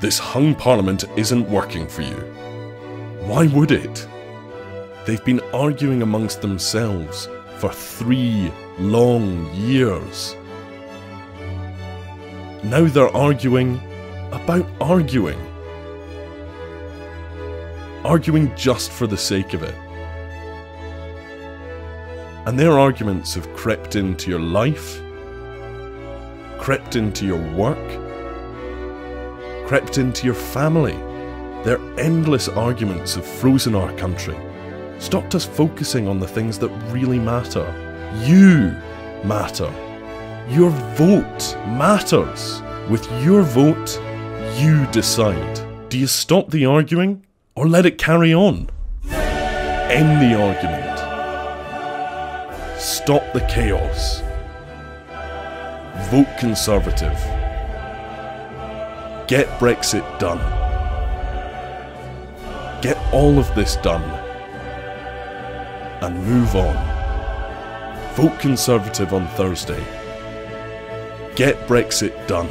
This hung parliament isn't working for you. Why would it? They've been arguing amongst themselves for three long years. Now they're arguing about arguing. Arguing just for the sake of it. And their arguments have crept into your life, crept into your work, crept into your family. Their endless arguments have frozen our country, stopped us focusing on the things that really matter. You matter. Your vote matters. With your vote, you decide. Do you stop the arguing or let it carry on? End the argument. Stop the chaos. Vote Conservative. Get Brexit done. Get all of this done. And move on. Vote Conservative on Thursday. Get Brexit done.